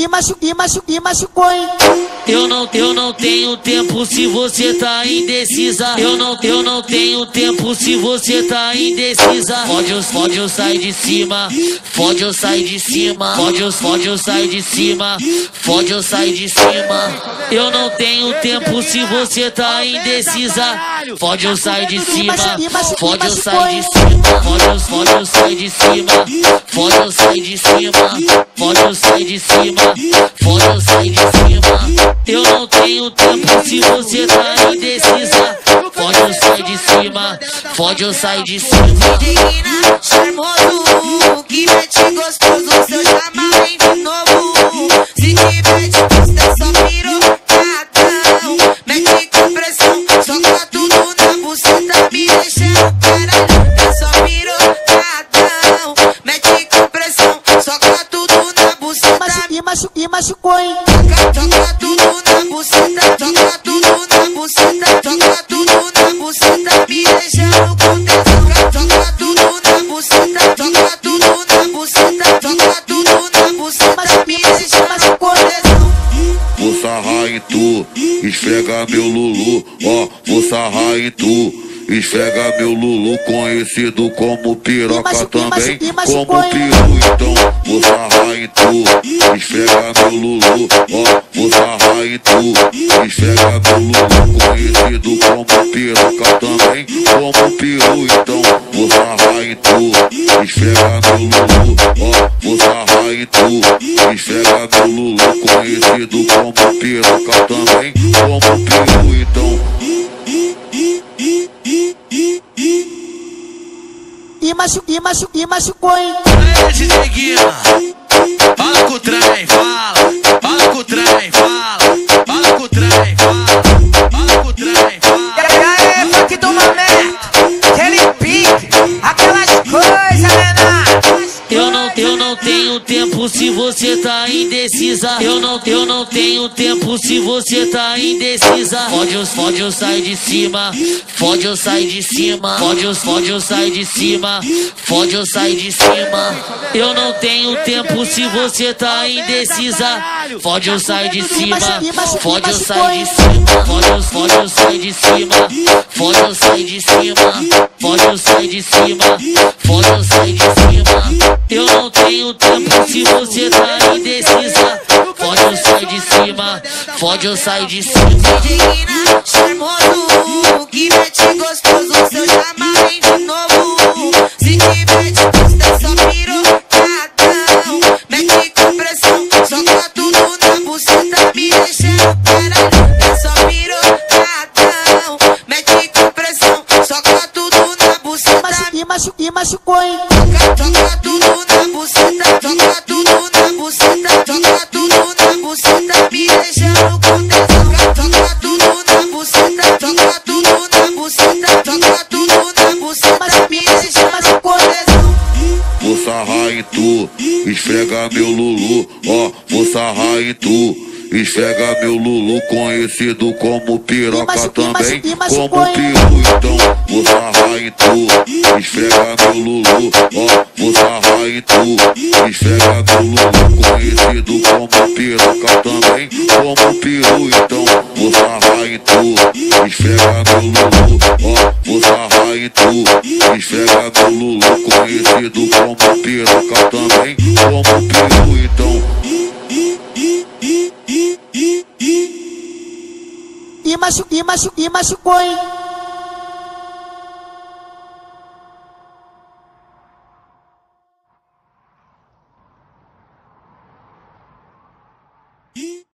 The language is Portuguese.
e machu, e machu, e machucou, hein? Eu não, eu não tenho tempo se você tá indecisa. Eu não, eu não tenho tempo se você tá indecisa. Fode eu, fode eu sai de cima. Fode eu sai de cima. Fode eu, fode eu sai de cima. Fode eu sai de cima. Eu não tenho tempo se você tá indecisa. Fode eu sai de cima. Fode eu sai de cima. Fode eu, fode eu sai de cima. Fode eu sai de cima. Fode eu sai de cima. Fode eu sai de cima. Eu não tenho tempo se você tá indecisa. Fode eu sai de cima. Fode eu sai de cima. Digna, charmoso, que mete gostoso, seu chamar deixa o caralho. Só pirocadão. Mete com pressão, soca tudo na buceta, E machu, e machucou, hein? Toca tudo na buceta, toca tudo na buceta, toca tudo na buceta, sarrar em tu, esfrega meu Lulu, ó, vou sarrar em tu. Esfrega meu Lulu, conhecido como piroca também, como peru, então vou sarrar em tu. Esfrega meu Lulu, ó, vou sarrar em tu. Esfrega meu Lulu, conhecido como piroca também, como peru, então vou sarrar em tu. Esfrega meu Lulu, ó, vou sarrar em tu. Esfrega meu Lulu, conhecido como piroca também, como peru, então E machu, e machu, e machucou, hein? Se você tá indecisa. Eu não, eu não tenho tempo se você tá indecisa. Fode eu, fode eu sai de cima. Fode eu sai de cima. Fode eu, fode eu sai de cima. Fode eu sai de cima. Eu não tenho tempo se você tá indecisa. Fode eu sai de cima. Fode eu sai de cima. Fode eu, fode eu sai de cima. Fode eu sai de cima. Fode eu sai de cima. Eu sai de cima. Eu não tenho tempo se você tá indecisa. Fode eu sai de cima. Fode eu sai de cima. Digna, charmoso, que mete gostoso, seu chamar de novo. Esfrega meu Lulu, ó, vou sarrar em tu. Esfrega meu Lulu, conhecido como piroca machu- também, machu- como peru, então vou sarrar em tu. Esfrega meu Lulu, ó, vou sarrar em tu. Esfrega meu Lulu, conhecido como piroca também, como peru, então vou sarrar em tu. Esfrega meu Lulu, ó, tu. Esfrega meu Lulu, conhecido como piroca também, como peru, então E machu, e machu, e machucou, hein?